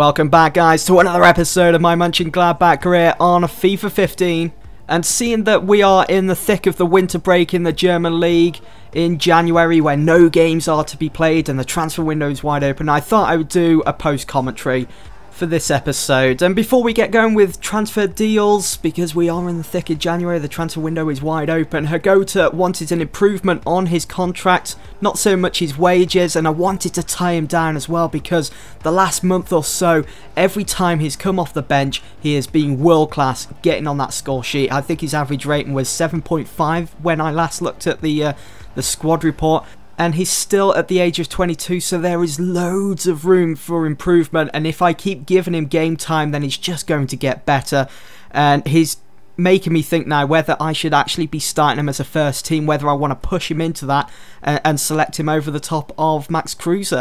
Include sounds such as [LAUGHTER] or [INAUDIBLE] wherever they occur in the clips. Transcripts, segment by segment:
Welcome back guys to another episode of my Mönchengladbach career on FIFA 15 and seeing that we are in the thick of the winter break in the German league in January where no games are to be played and the transfer window is wide open I thought I would do a post commentary for this episode. And before we get going with transfer deals, because we are in the thick of January, the transfer window is wide open. Hrgota wanted an improvement on his contract, not so much his wages, and I wanted to tie him down as well because the last month or so, every time he's come off the bench, he has been world class getting on that score sheet. I think his average rating was 7.5 when I last looked at the uh, the squad report and he's still at the age of 22 so there is loads of room for improvement. And if I keep giving him game time then he's just going to get better. And he's making me think now whether I should actually be starting him as a first team whether I want to push him into that and, and select him over the top of Max Kruse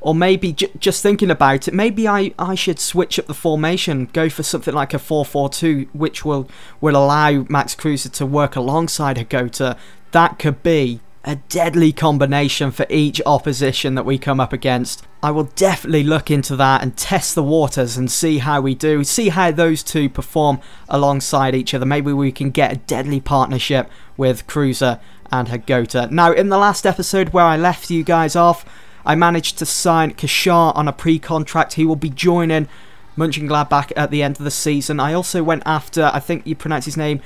or maybe just thinking about it, maybe I, I should switch up the formation, go for something like a 4-4-2, which will, will allow Max Kruse to work alongside Hrgota. That could be a deadly combination for each opposition that we come up against. I will definitely look into that and test the waters and see how we do, see how those two perform alongside each other. Maybe we can get a deadly partnership with Kruse and Hrgota. Now, in the last episode where I left you guys off, I managed to sign Kashar on a pre-contract. He will be joining Mönchengladbach at the end of the season. I also went after, I think you pronounce his name,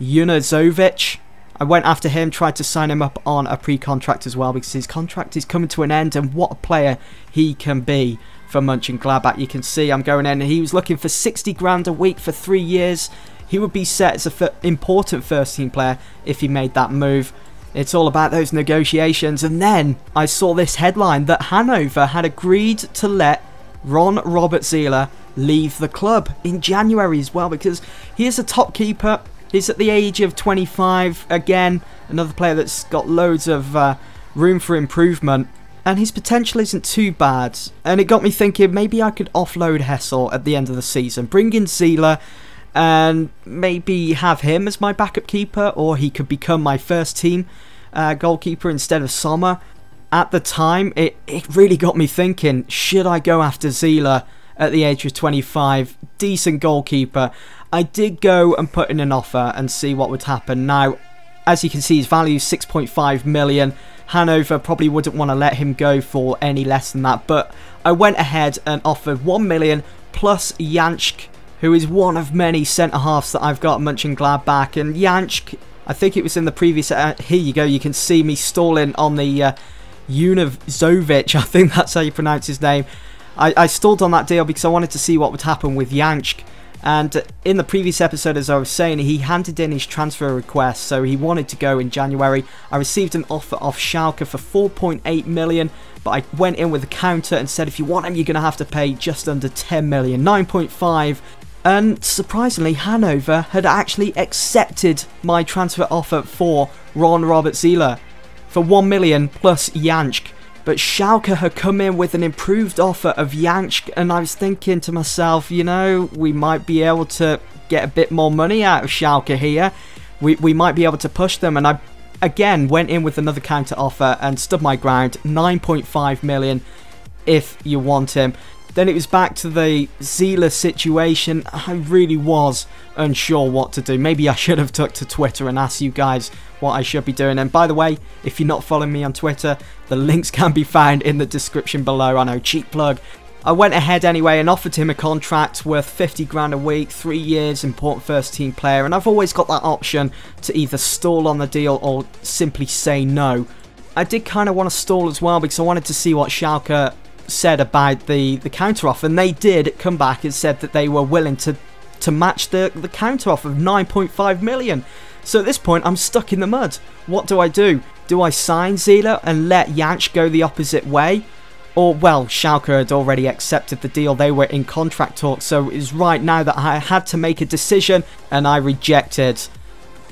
Junuzovic I went after him, tried to sign him up on a pre-contract as well because his contract is coming to an end and what a player he can be for Mönchengladbach. You can see I'm going in. He was looking for 60 grand a week for three years. He would be set as an important first team player if he made that move. It's all about those negotiations. And then I saw this headline that Hanover had agreed to let Ron Robert Zieler leave the club in January as well because he is a top keeper He's at the age of 25. Again, another player that's got loads of uh, room for improvement. And his potential isn't too bad. And it got me thinking maybe I could offload Hessel at the end of the season. Bring in Zieler and maybe have him as my backup keeper. Or he could become my first team uh, goalkeeper instead of Sommer. At the time, it, it really got me thinking, should I go after Zieler at the age of 25? Decent goalkeeper. I did go and put in an offer and see what would happen. Now, as you can see, his value is 6.5 million. Hanover probably wouldn't want to let him go for any less than that, but I went ahead and offered 1 million plus Jansk, who is one of many centre halves that I've got Mönchengladbach. And Jansk, I think it was in the previous. Uh, here you go. You can see me stalling on the uh. [LAUGHS] I think that's how you pronounce his name. I, I stalled on that deal because I wanted to see what would happen with Jansk. And uh, in the previous episode, as I was saying, he handed in his transfer request, so he wanted to go in January. I received an offer off Schalke for 4.8 million, but I went in with a counter and said, if you want him, you're going to have to pay just under 10 million, 9.5. And surprisingly, Hanover had actually accepted my transfer offer for Ron Robert Zieler for 1 million plus Jansk. But Schalke had come in with an improved offer of Jansk, and I was thinking to myself, you know, we might be able to get a bit more money out of Schalke here. We, we might be able to push them, and I again went in with another counter offer and stood my ground 9.5 million if you want him then it was back to the Zieler situation. I really was unsure what to do. Maybe I should have took to Twitter and asked you guys what I should be doing. And by the way, if you're not following me on Twitter, the links [LAUGHS] can be found in the description below. I know, cheap plug. I went ahead anyway and offered him a contract worth 50 grand a week, three years, important first team player, and I've always got that option to either stall on the deal or simply say no. I did kind of want to stall as well because I wanted to see what Schalke said about the, the counter offer, and they did come back and said that they were willing to, to match the, the counter offer of 9.5 million. So at this point, I'm stuck in the mud. What do I do? Do I sign Zieler and let Jansk go the opposite way? Or, well, Schalke had already accepted the deal. They were in contract talks, so it was right now that I had to make a decision, and I rejected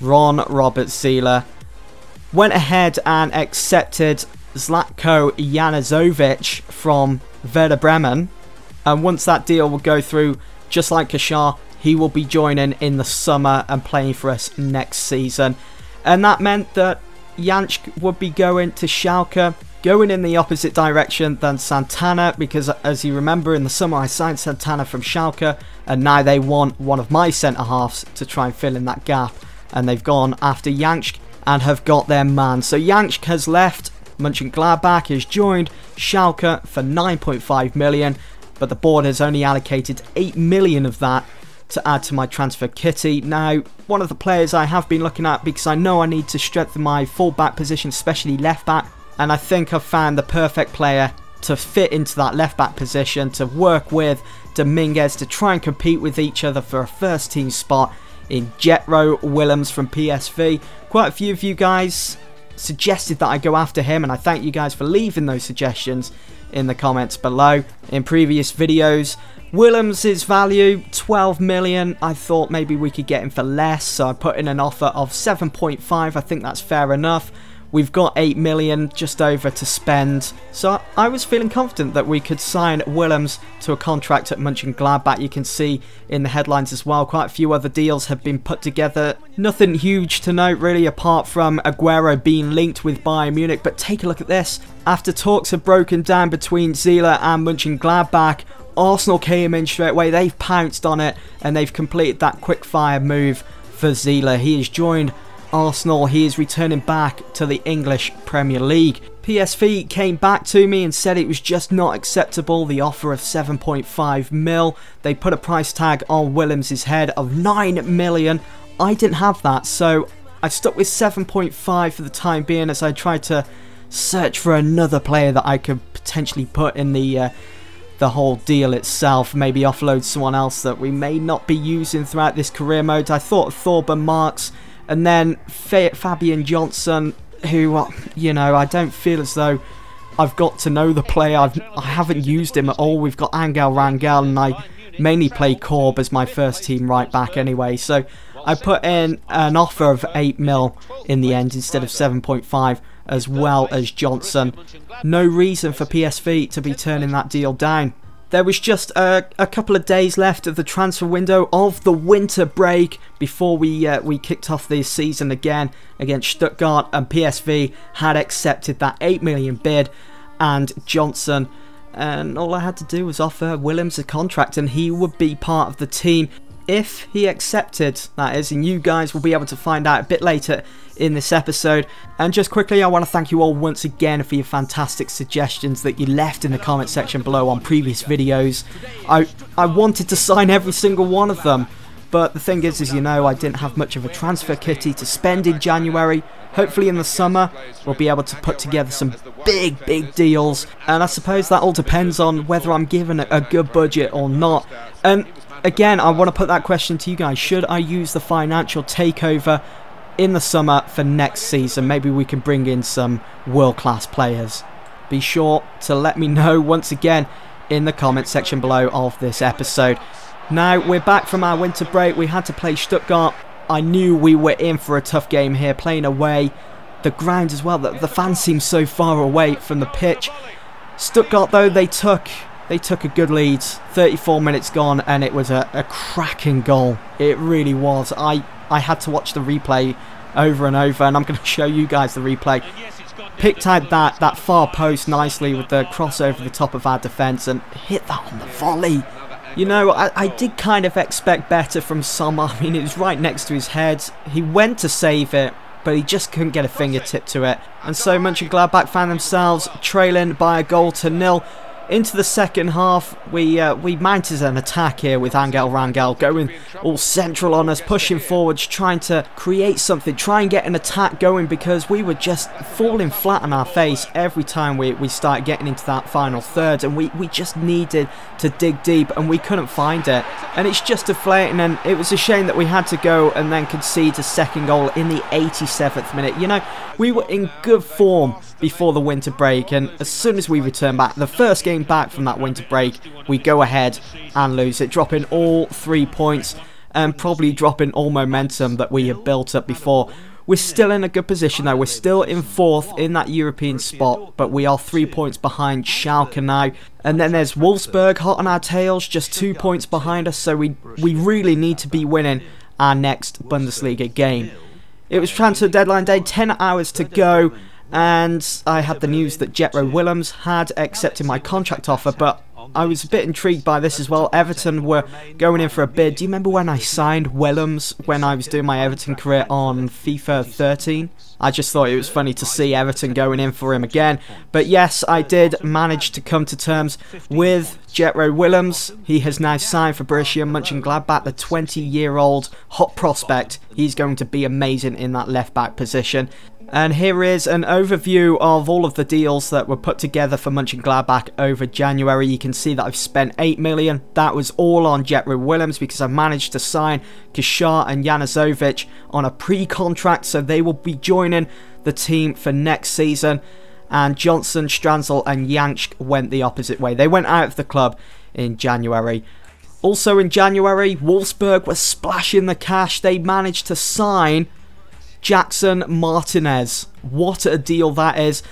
Ron Robert Zieler. Went ahead and accepted Zlatko Junuzovic from Werder Bremen. And once that deal will go through, just like Kashar, he will be joining in the summer and playing for us next season. And that meant that Jansk would be going to Schalke. going in the opposite direction than Santana because as you remember in the summer I signed Santana from Schalke and now they want one of my centre halves to try and fill in that gap and they've gone after Janksch and have got their man. So Janksch has left, Mönchengladbach has joined Schalke for 9.5 million but the board has only allocated 8 million of that to add to my transfer kitty. Now, one of the players I have been looking at because I know I need to strengthen my full back position, especially left back, and I think I've found the perfect player to fit into that left back position to work with Dominguez to try and compete with each other for a first team spot in Jetro Willems from PSV. Quite a few of you guys suggested that I go after him and I thank you guys for leaving those suggestions in the comments below. In previous videos, Willems' value 12 million. I thought maybe we could get him for less, so I put in an offer of 7.5. I think that's fair enough. We've got 8 million just over to spend. So I was feeling confident that we could sign Willems to a contract at Mönchengladbach. You can see in the headlines as well, quite a few other deals have been put together. Nothing huge to note really apart from Aguero being linked with Bayern Munich. But take a look at this. After talks have broken down between Zieler and Mönchengladbach, Arsenal came in straight away. They've pounced on it and they've completed that quick fire move for Zieler. He has joined Arsenal, he is returning back to the English Premier League. PSV came back to me and said it was just not acceptable, the offer of 7.5 mil. They put a price tag on Willems' head of 9 million. I didn't have that, so I stuck with 7.5 for the time being as I tried to search for another player that I could potentially put in the uh, the whole deal itself, maybe offload someone else that we may not be using throughout this career mode. I thought Thorben Marx and then Fabian Johnson, who, uh, you know, I don't feel as though I've got to know the player. I've, I haven't used him at all. We've got Angel Rangel, and I mainly play Korb as my first team right back anyway. So I put in an offer of 8 mil in the end instead of 7.5 as well as Johnson. No reason for PSV to be turning that deal down. There was just a, a, couple of days left of the transfer window of the winter break before we uh, we kicked off the season again against Stuttgart and PSV had accepted that 8 million bid and Johnson and all I had to do was offer Willems a contract and he would be part of the team if he accepted, that is, and you guys will be able to find out a bit later in this episode. And just quickly, I want to thank you all once again for your fantastic suggestions that you left in the comment section below on previous videos. I, I wanted to sign every single one of them, but the thing is, as you know, I didn't have much of a transfer kitty to spend in January. Hopefully in the summer, we'll be able to put together some big, big deals. And I suppose that all depends on whether I'm given a, good budget or not. And again, I want to put that question to you guys. Should I use the financial takeover in the summer for next season? Maybe we can bring in some world-class players. Be sure to let me know once again in the comment section below of this episode. Now, we're back from our winter break. We had to play Stuttgart. I knew we were in for a tough game here, playing away. The ground as well, the, the fans seem so far away from the pitch. Stuttgart, though, they took they took a good lead, 34 minutes gone, and it was a, a cracking goal. It really was. I, I had to watch the replay over and over, and I'm going [LAUGHS] to show you guys the replay. Picked out that, that far post nicely with the cross over the top of our defence and hit that on the volley. You know, I, I did kind of expect better from Sommer. [LAUGHS] I mean, it was right next to his head. He went to save it, but he just couldn't get a fingertip to it. And so Mönchengladbach found themselves trailing by a goal to nil. Into the second half, we uh, we mounted an attack here with Angel Rangel going all central on us, pushing forwards, trying to create something, try and get an attack going because we were just falling flat on our face every time we, we started getting into that final third and we, we just needed to dig deep and we couldn't find it. And it's just deflating and it was a shame that we had to go and then concede a second goal in the 87th minute. You know, we were in good form before the winter break and as soon as we returned back, the first game back from that winter break, we go ahead and lose it, dropping all three points and probably dropping all momentum that we had built up before. We're still in a good position though, we're still in fourth in that European spot, but we are three points behind Schalke now. And then there's Wolfsburg hot on our tails, just two points behind us, so we, we really need to be winning our next Bundesliga game. It was transfer deadline day, 10 hours to go, and I had the news that Jetro Willems had accepted my contract offer, but I was a bit intrigued by this as well. Everton were going in for a bid. Do you remember when I signed Willems when I was doing my Everton career on FIFA 13? I just thought it was funny to see Everton going in for him again. But yes, I did manage to come to terms with Jetro Willems. He has now signed for Borussia Mönchengladbach, the 20-year-old hot prospect. He's going to be amazing in that left-back position. And here is an overview of all of the deals that were put together for Mönchengladbach over January. You can see that I've spent 8 million. That was all on Jetro Willems because I managed to sign Kishar and Junuzovic on a pre-contract so they will be joining the team for next season. And Johnson, Stranzl and Jansch went the opposite way. They went out of the club in January. Also in January, Wolfsburg were splashing the cash. They managed to sign Jackson Martinez. What a deal that is.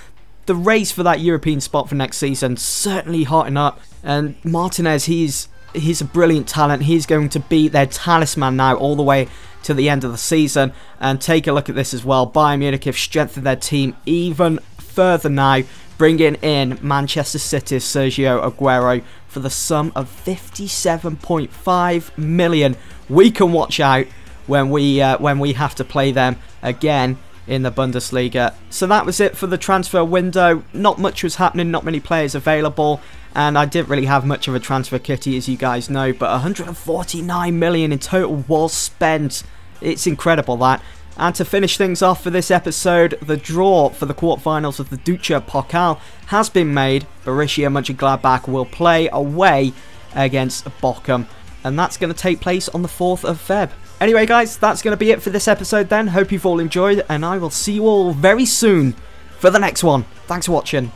The race for that European spot for next season certainly hotting up. And Martinez, he's he's a brilliant talent. He's going to be their talisman now all the way to the end of the season. And take a look at this as well. Bayern Munich have strengthened their team even further now, bringing in Manchester City's Sergio Aguero for the sum of 57.5 million. We can watch out when we uh, when we have to play them again in the Bundesliga. So that was it for the transfer window. Not much was happening, not many players available, and I didn't really have much of a transfer kitty as you guys know, but 149 million in total was spent. It's incredible that. And to finish things off for this episode, the draw for the quarterfinals of the Deutsche Pokal has been made. Borussia Mönchengladbach will play away against Bochum, and that's going to take place on the 4th of Feb. Anyway, guys, that's going to be it for this episode then. Hope you've all enjoyed, and I will see you all very soon for the next one. Thanks for watching.